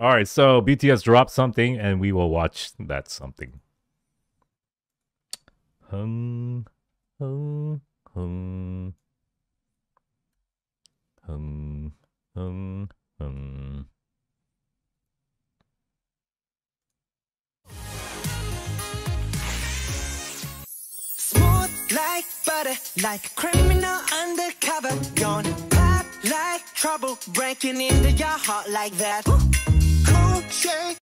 All right, so BTS dropped something, and we will watch that something. Like butter, like criminal undercover. Pop like trouble, breaking into your heart like that. Cool shake.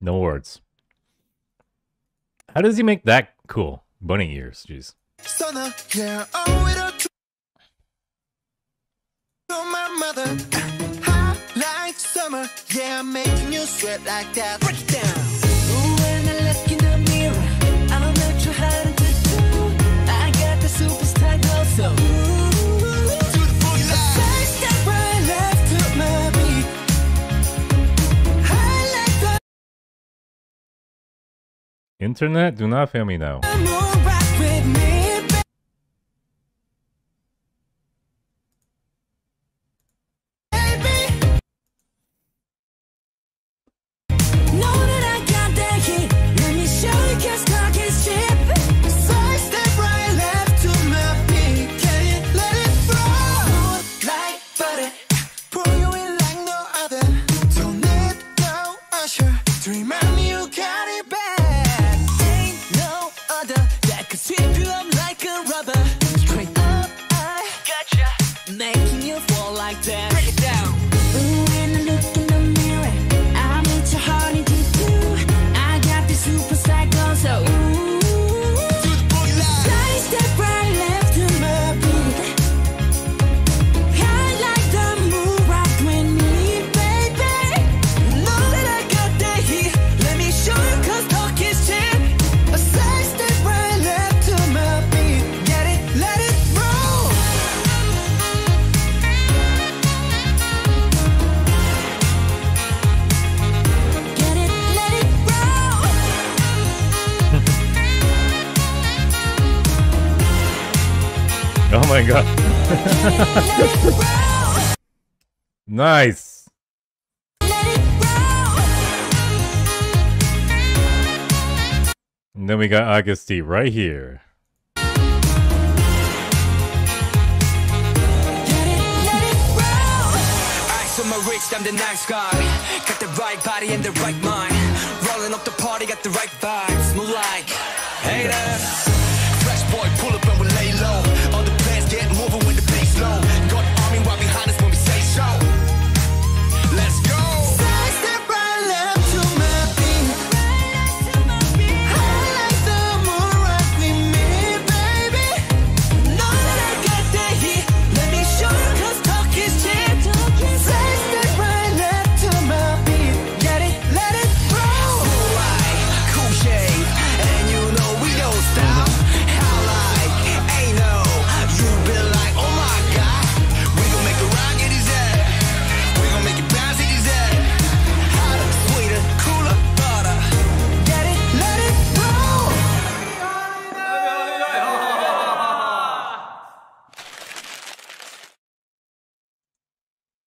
No words. How does he make that cool? Bunny ears, jeez. Yeah, owe it all to my mother. Hot like summer, yeah, making you sweat like that. Break down. Internet, do not fail me now. You fall like that. Break it down. My god. Nice. And then we got Agust D right here. I'm the nice guy. Got the right body and the right mind. Rolling up the party, got the right vibes.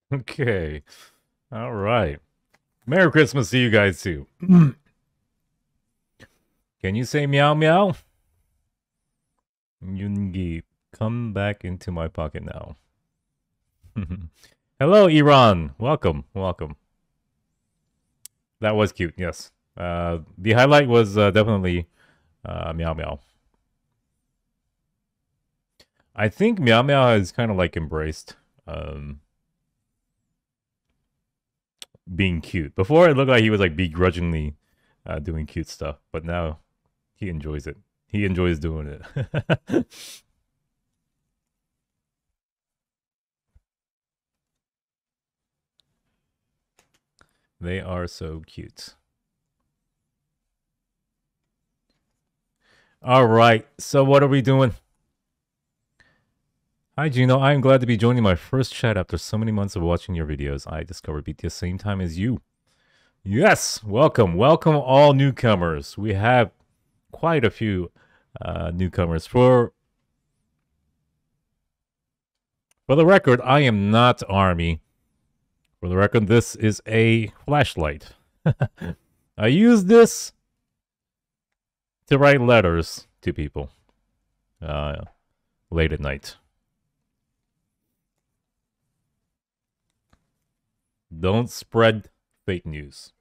Okay. All right. Merry Christmas to you guys too. Can you say meow meow? Yoongi, come back into my pocket now. Hello, Iran. Welcome, welcome. That was cute. Yes. Uh, the highlight was uh, definitely uh, meow meow. I think meow meow has kind of like embraced um, being cute. Before it looked like he was like begrudgingly uh, doing cute stuff, but now he enjoys it. He enjoys doing it. they are so cute. All right, so what are we doing? Hi Jino, I am glad to be joining my first chat after so many months of watching your videos. I discovered BTS the same time as you. Yes, welcome, welcome all newcomers. We have quite a few uh, newcomers for For the record, I am not Army. For the record, this is a flashlight. I use this to write letters to people uh, late at night. Don't spread fake news.